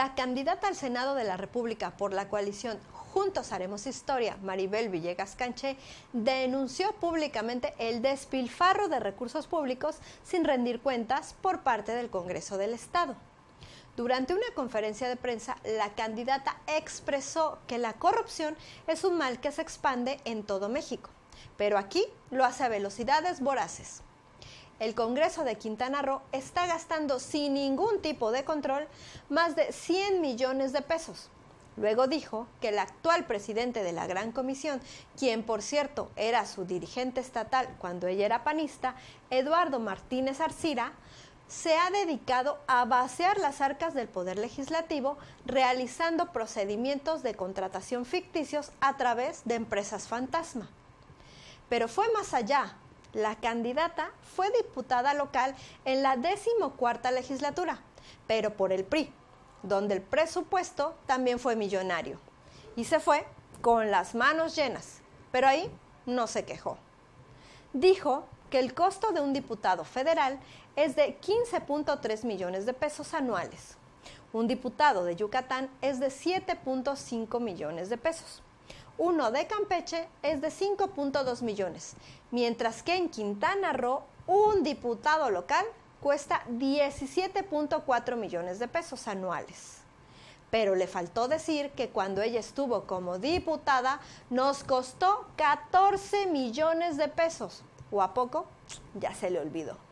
La candidata al Senado de la República por la coalición Juntos Haremos Historia, Maribel Villegas Canché, denunció públicamente el despilfarro de recursos públicos sin rendir cuentas por parte del Congreso del Estado. Durante una conferencia de prensa, la candidata expresó que la corrupción es un mal que se expande en todo México, pero aquí lo hace a velocidades voraces. El Congreso de Quintana Roo está gastando sin ningún tipo de control más de 100 millones de pesos. Luego dijo que el actual presidente de la Gran Comisión, quien por cierto era su dirigente estatal cuando ella era panista, Eduardo Martínez Arcira, se ha dedicado a vaciar las arcas del Poder Legislativo realizando procedimientos de contratación ficticios a través de empresas fantasma. Pero fue más allá. La candidata fue diputada local en la decimocuarta legislatura, pero por el PRI, donde el presupuesto también fue millonario. Y se fue con las manos llenas, pero ahí no se quejó. Dijo que el costo de un diputado federal es de 15.3 millones de pesos anuales. Un diputado de Yucatán es de 7.5 millones de pesos. Uno de Campeche es de 5.2 millones, mientras que en Quintana Roo un diputado local cuesta 17.4 millones de pesos anuales. Pero le faltó decir que cuando ella estuvo como diputada nos costó 14 millones de pesos. ¿O a poco? Ya se le olvidó.